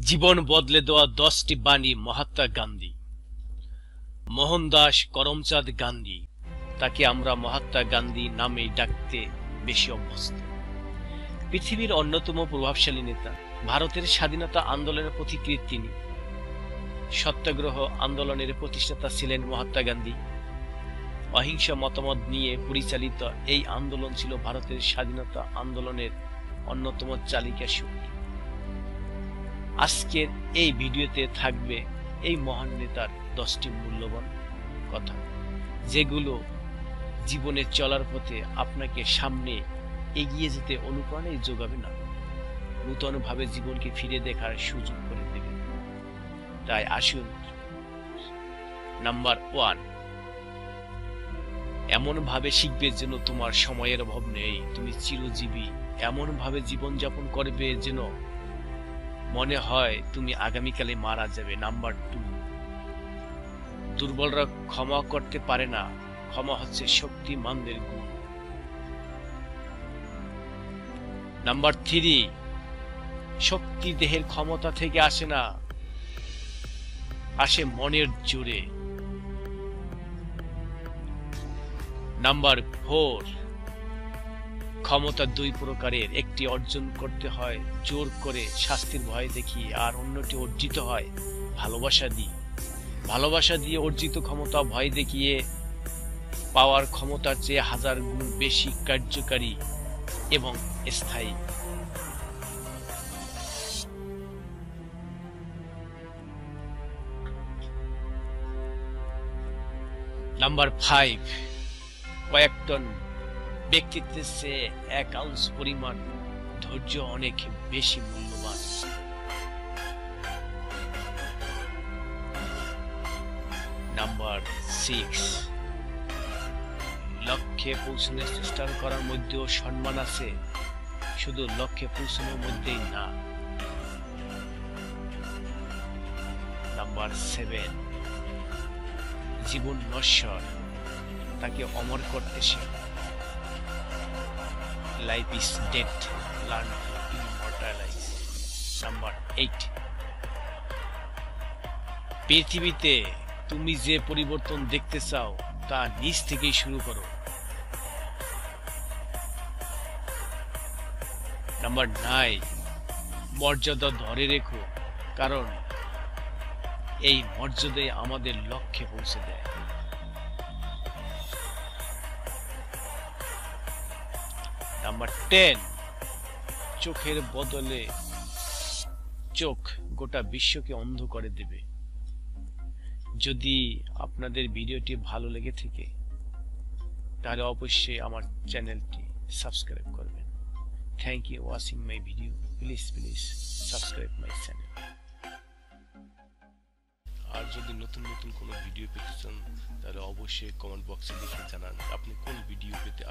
জীবন বদলে দেওয়া দশটি বাণী মহাত্মা গান্ধী। মোহনদাস করমচাঁদ গান্ধী, তাকে আমরা মহাত্মা গান্ধী নামেই ডাকতে বেশি অভ্যস্ত। পৃথিবীর অন্যতম প্রভাবশালী নেতা, ভারতের স্বাধীনতা আন্দোলনের পথিকৃৎ তিনি। সত্যাগ্রহ আন্দোলনের প্রতিষ্ঠাতা ছিলেন মহাত্মা গান্ধী। অহিংস মতামত নিয়ে পরিচালিত এই আন্দোলন ছিল ভারতের স্বাধীনতা আন্দোলনের অন্যতম চালিকা শক্তি। আজকের এই ভিডিওতে থাকবে এই মহান নেতার দশটি মূল্যবান কথা, যেগুলো জীবনে চলার পথে আপনাকে সামনে এগিয়ে যেতে অনুপ্রাণে যোগাবে না। নূতনভাবে জীবনকে ফিরে দেখার সুযোগ করে দেবে। তাই আসুন, নাম্বার ওয়ান এমন ভাবে শিখবে যেন তোমার সময়ের অভাব নেই। তুমি চিরজীবী। এমন ভাবে জীবনযাপন করবে যেন মনে হয় তুমি আগামীকালে মারা যাবে, নাম্বার টু। দুর্বলরা ক্ষমা করতে পারে না, ক্ষমা হচ্ছে শক্তিমানদের গুণ। নাম্বার থ্রি, শক্তি দেহের ক্ষমতা থেকে আসে না, আসে মনের জোরে। নাম্বার ফোর ক্ষমতা দুই প্রকারের। একটি অর্জন করতে হয়, জোর করে শাস্তির ভয় দেখিয়ে, আর অন্যটি অর্জিত হয় ভালোবাসা দিয়ে। ভালোবাসা দিয়ে অর্জিত ক্ষমতা, ভয় দেখিয়ে পাওয়ার ক্ষমতার চেয়ে হাজার গুণ বেশি কার্যকারী এবং স্থায়ী। নাম্বার ফাইভ কয়েক টন ব্যক্তিত্বের চেয়ে এক আউন্স পরিমাণ ধৈর্য অনেক বেশি মূল্যবান। Number six. লক্ষ্যে পৌঁছানোর চেষ্টা করার মধ্যেও সম্মান আছে, শুধু লক্ষ্যে পৌঁছানোর মধ্যেই না। Number seven. জীবন নশ্বর, তাকে অমর করতে শেখা। Life is dead learn immortalize. Number eight পৃথিবীতে তুমি যে পরিবর্তন দেখতে চাও, তা নিজ থেকেই শুরু করো। নাম্বার নাইন মর্যাদা ধরে রেখো, কারণ এই মর্যাদাই আমাদের লক্ষ্যে পৌঁছে দেয়। নাম্বার টেন চোখের বদলে চোখ গোটা বিশ্বকে অন্ধ করে দেবে। যদি আপনাদের ভিডিওটি ভালো লেগে থাকে, তাহলে অবশ্যই আমার চ্যানেলটি সাবস্ক্রাইব করবেন। Thank you watching my video please please subscribe my channel আর যদি নতুন নতুন কোনো ভিডিও পেতে চান, তাহলে অবশ্যই কমেন্ট বক্সে লিখে জানান, আপনি কোন ভিডিও পেতে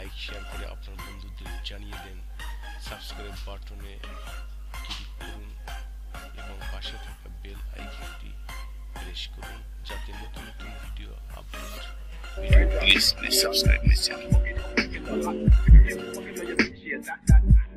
লাইক শেয়ার করে আপনার বন্ধুদের জানিয়ে দেন সাবস্ক্রাইব বাটনে ক্লিক করুন এবং পাশে থাকা বেল আইকনটি প্রেস করুন যাতে নতুন নতুন video upload please please subscribe my channel.